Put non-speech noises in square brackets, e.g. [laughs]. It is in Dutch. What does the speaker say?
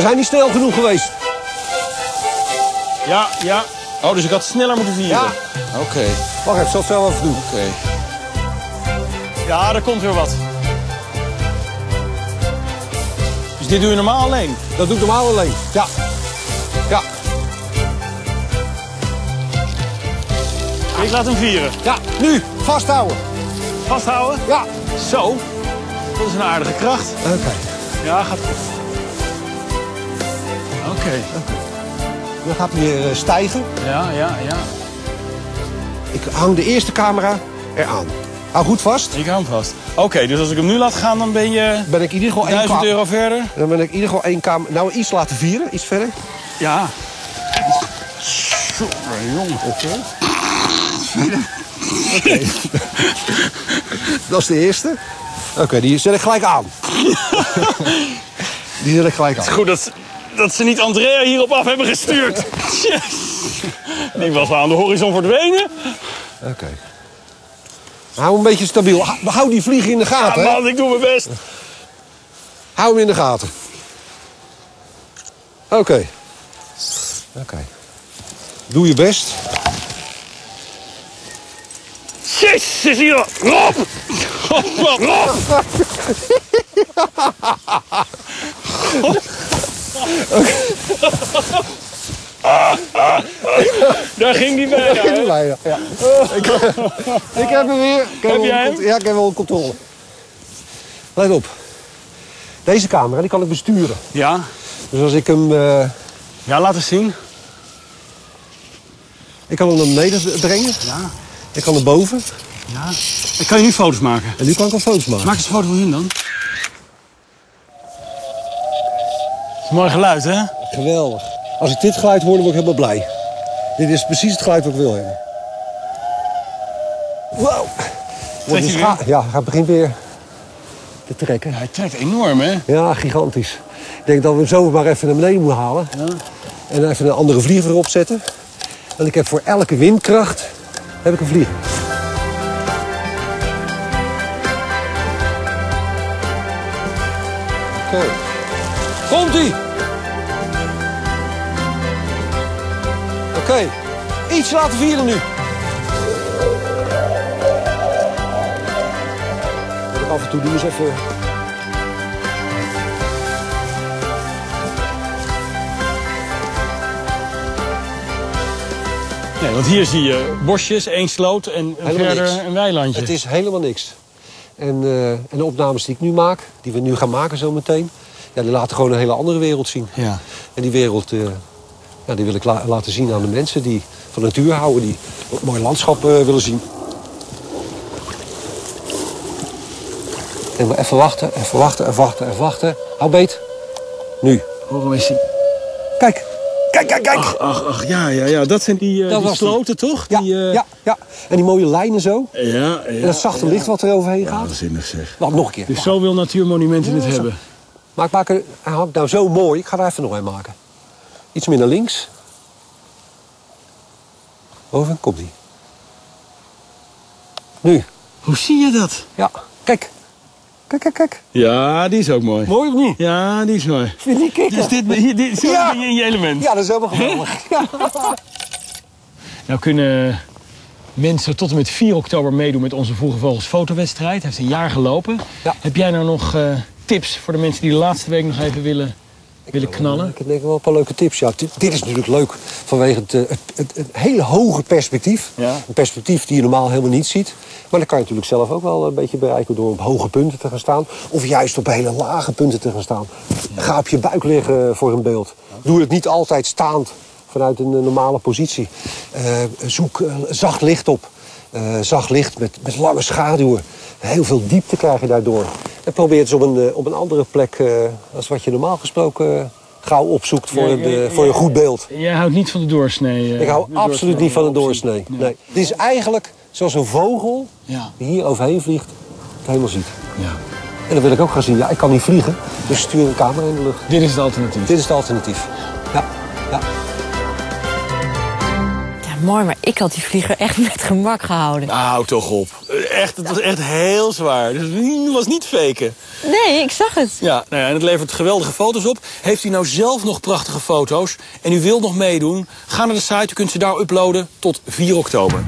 We zijn niet snel genoeg geweest. Ja, ja. Oh, dus ik had sneller moeten vieren. Ja. Oké, Wacht even, zal het zelf even doen. oké. Ja, er komt weer wat. Dus dit doe je normaal alleen? Dat doe ik normaal alleen. Ja. Ja. Ik laat hem vieren. Ja. Nu. Vasthouden. Vasthouden. Ja. Zo. Dat is een aardige kracht. Oké. Ja, gaat goed. Oké. Dan gaat weer eh, stijgen. Ja, ja, ja. Ik hang de eerste camera eraan. Hou goed vast. Ik hou hem vast. Oké, dus als ik hem nu laat gaan, dan ben je Ben ik in ieder geval één 1000 ka- euro verder? Dan ben ik in ieder geval één camera. Nou, iets laten vieren. Iets verder. Ja. Zo, jongen. Dat is de eerste. Oké, die zet ik gelijk aan. [laughs] die zet ik gelijk aan. Goed dat, dat ze niet Andrea hierop af hebben gestuurd. Yes. Die was wel aan de horizon verdwenen. Oké. Hou hem een beetje stabiel. Hou- Hou die vliegen in de Ja, gaten. hè? man, ik doe mijn best. Hou hem in de gaten. Oké. Oké. Doe je best. Jezus, hier. Rob! Rob, Rob, [laughs] Rob. [laughs] Daar ging die bij. Ik ben hè? blij, ja. Ik, ik heb hem weer. Ik Heb hem jij hem? Ja, ik heb wel controle. Let op. Deze camera die kan ik besturen. Ja. Dus als ik hem... eh, Ja, laat eens zien. ik kan hem naar beneden brengen. Ja. Ik kan naar boven. Ja. Ik kan je nu foto's maken. En nu kan ik al foto's maken. Maak eens een foto van hun dan. Mooi geluid, hè? Geweldig. Als ik dit geluid hoor, dan word ik helemaal blij. Dit is precies het geluid wat ik wil hebben. Wow. Trekt hij scha- Ja, hij begint weer te trekken. Hij trekt enorm, hè? Ja, gigantisch. Ik denk dat we hem zo maar even naar beneden moeten halen. En even een andere vlieger erop zetten. Want ik heb voor elke windkracht heb ik een vlieger. Oké. Komt-ie! Oké. Iets laten vieren nu. Wat ik af en toe doe is even Nee, want hier zie je bosjes, één sloot en verder niks. een weilandje. Het is helemaal niks. En, eh, en de opnames die ik nu maak, die we nu gaan maken zo meteen... Ja, die laten gewoon een hele andere wereld zien. Ja. En die wereld eh, ja, die wil ik la- laten zien aan de mensen die van natuur houden... die een mooi landschap eh, willen zien. En we even wachten, even wachten, even wachten, even wachten. Hou beet. Nu. Waarom is die... Kijk. Kijk, kijk, kijk. Ach, ach, ja, ja, ja. Dat zijn die, Dat die sloten, toch? ja, Die, ja, ja. En die mooie lijnen zo. Ja, ja. En dat zachte licht wat er overheen gaat. Waanzinnig zeg. Wacht, nog een keer. Dus zo wil Natuurmonumenten het zo. Maar ik maak er, hij hangt nou zo mooi. Ik ga er even nog een maken. Iets meer naar links. Boven, komt die. Nu. Hoe zie je dat? Ja, kijk. Kijk, kijk, kijk. Ja, die is ook mooi. Mooi of niet? Ja, die is mooi. Vind ik kikker. Dus dit, hier- dit, zo Ja. ben je in je element. Ja, dat is helemaal geweldig. [laughs] Ja. Nou kunnen mensen tot en met 4 oktober meedoen met onze Vroege Vogels fotowedstrijd. Heeft een jaar gelopen. Ja. Heb jij nou nog eh, tips voor de mensen die de laatste week nog even willen, willen knallen? Ik heb denk ik wel een paar leuke tips. Ja, dit, dit is natuurlijk leuk vanwege het, eh, het, het, het hele hoge perspectief. Ja. Een perspectief die je normaal helemaal niet ziet. Maar dat kan je natuurlijk zelf ook wel een beetje bereiken door op hoge punten te gaan staan. Of juist op hele lage punten te gaan staan. Ga op je buik liggen voor een beeld. Doe het niet altijd staand vanuit een eh, normale positie. Eh, zoek eh, zacht licht op. Eh, zacht licht met, met lange schaduwen. Heel veel diepte krijg je daardoor. En probeer het eens op een, eh, op een andere plek eh, als wat je normaal gesproken gauw opzoekt voor, Ja, voor een goed beeld. Jij houdt niet van de doorsnee. Ik hou de absoluut niet van een doorsnee. Nee. Nee. Het is eigenlijk zoals een vogel Ja. die hier overheen vliegt, het helemaal ziet. ja. En dat wil ik ook gaan zien. Ja, ik kan niet vliegen, dus stuur een camera in de lucht. Dit is het alternatief. Dit is het alternatief. Ja, ja. Mooi, maar ik had die vlieger echt [laughs] met gemak gehouden. Nou, toch op. Echt, het was echt heel zwaar. Dus het was niet faken. Nee, ik zag het. Ja, nou ja, en het levert geweldige foto's op. Heeft u nou zelf nog prachtige foto's en u wilt nog meedoen? Ga naar de site, u kunt ze daar uploaden tot 4 oktober.